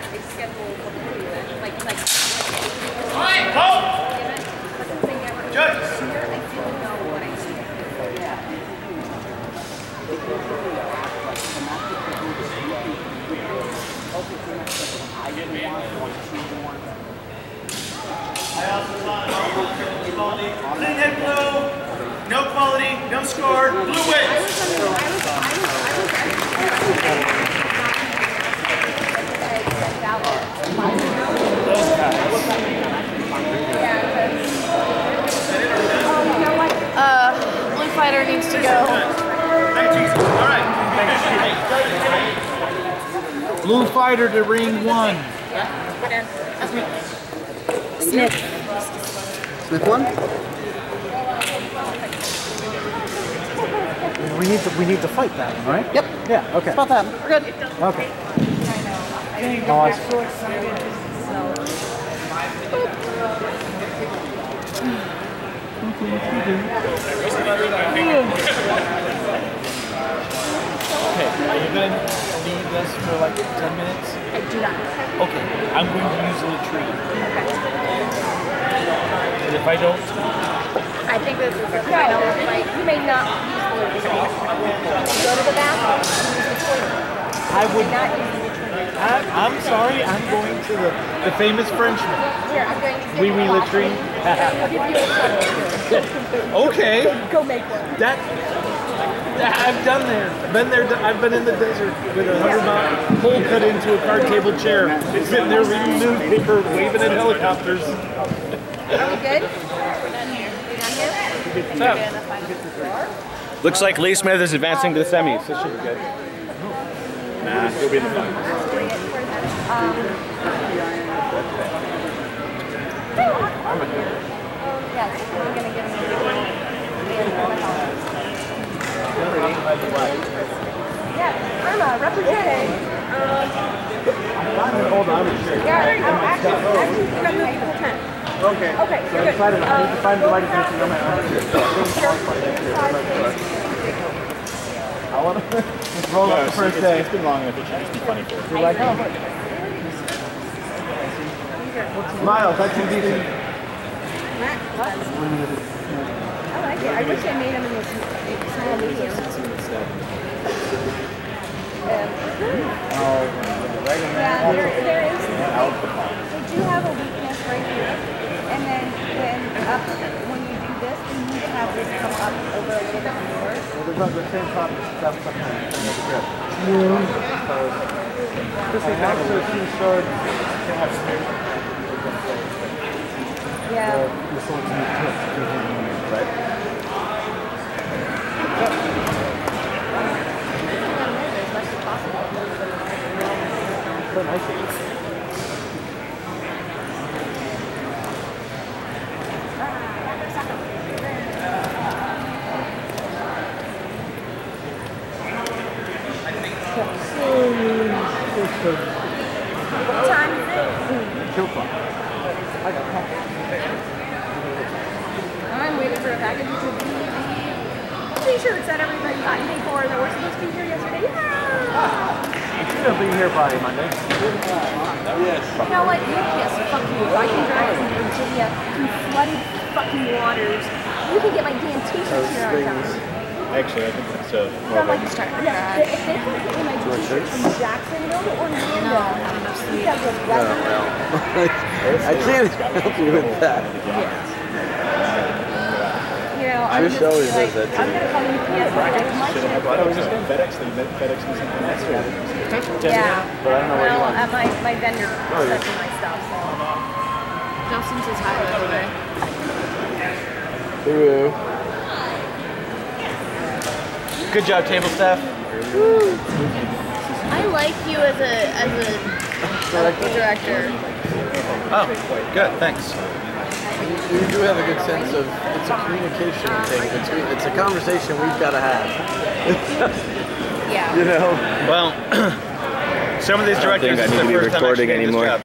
have a schedule for blue, like, like. I should Clean. No quality, no score. Blue wins. I was under, I was, I was, I was. Uh, Blue Fighter needs to go. Thank Jesus. All right. Blue fighter to ring one. Smith. Smith one? We need to we need to fight that one, right? Yep. Yeah. Okay. About that. We're good. Okay. Oh, I see. Okay, are you gonna this for like 10 minutes? I do not. Okay, I'm going to use the latrine. And if I don't, I think this is a final, like, you may not use the latrine. Go to the bathroom, use the toilet. I would. Not use the latrine. I, I'm sorry, I'm going to the, the famous Frenchman. Here, I'm going to Wee wee latrine. I'll give you a shovel. okay, Go make one. that I've done there. Been there. I've been in the desert with a hundred mile hole cut into a card table chair, sitting there reading newspaper, waving at helicopters. Are we good? We're done here. We done here? Looks like Lee Smith is advancing to the semis. This should be good. Nah, he'll be in the finals. Yes, Yeah, I'm uh, representing. Hold on, I'm. Yeah, I'm actually, actually the April 10th. Okay. Okay, you're good. decided I need to find the right position on my arm. I want to roll up the first day. It's been long enough. It should just funny for You're like, oh, Miles, that's indecent. I like it. I wish I made them in this small medium. Yeah, there, there is. They do have a weakness right here. And then when up, when you do this, you need to have this come up over a little bit more. Well, there's not the same top stuff sometimes. in the grip. This is too short. Yeah. This one's new right? As much as possible. So nice. I'm waiting for a package of t-shirts that everybody got paid for that were supposed to be here yesterday. Yeah! It's gonna be here by Monday. Yes. You know what? You kiss. Fuck you. If I can drive from Virginia through flooded fucking waters, you can get my damn t-shirts here on time. Actually, I think that's uh, more like like, yeah, if they can get me my t-shirts from Jacksonville to Orlando, you guys are weather. I can't help you with that. You know, I'm Trish just always like, does that I'm gonna come in here. Like, my Should I shit- bought it? FedEx, they met FedEx me something extra. Yeah. But I don't know where you Well, want. at my, my vendor oh, sent me my stuff, so. Justin says hi, by the way. Ooh. Good job, table staff. Woo. I like you as a as a, a director. Oh, good. Thanks. You do have a good sense of it's a communication thing. Between, it's a conversation we've got to have. Yeah. You know. Well, some of these I don't directors think I need the to be recording actually getting this anymore. job.